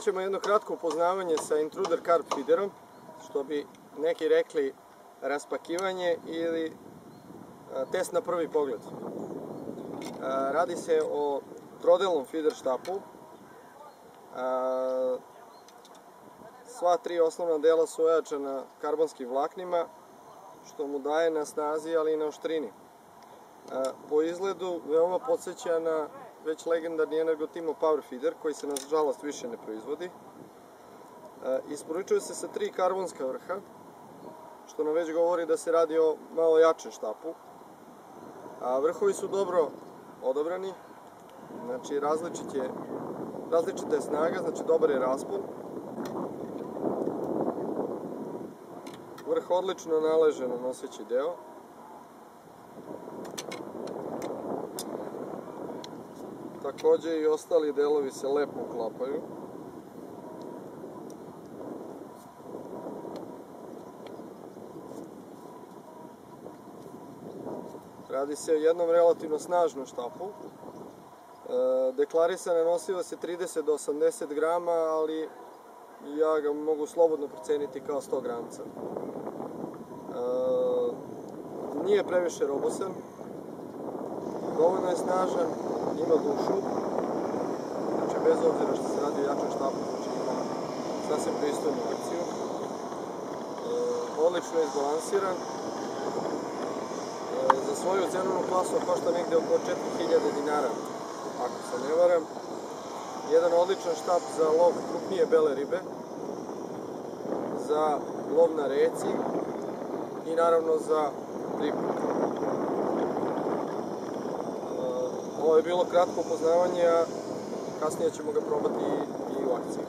Ćemo jedno kratko upoznavanje sa Intruder Carp Feederom, što bi neki rekli raspakivanje ili test na prvi pogled. Radi se o trodelnom feeder štapu. Sva tri osnovna dela su ojačana karbonskim vlaknima, što mu daje na snazi, ali i na oštrini. Po izgledu veoma podsjeća na već legendarni Energotimo Power Feeder, koji se nažalost više ne proizvodi. Isporučuje se sa tri karbonska vrha, što nam već govori da se radi o malo jačem štapu. A vrhovi su dobro odobrani, znači različit je, različita je snaga, znači dobar je raspon. Vrh odlično naleže na noseći deo. Takođe i ostali delovi se lepo uklapaju. Radi se o jednom relativno snažnom štapu. E, deklarisana nosiva se 30 do 80 grama, ali ja ga mogu slobodno proceniti kao 100 gramca. E, nije previše robosan, dovoljno je snažan, ima dušu, znači bez obzira što se radi o jačem štapu, znači ima sasvim pristojnu akciju. E, odlično je izbalansiran, za svoju cenovnu klasu košta negde oko 4000 dinara, ako se ne varam. Jedan odličan štap za lov krupnije bele ribe, za lov na reci i naravno za ribu. Ovo je bilo kratko upoznavanje, a kasnije ćemo ga probati i u akciji.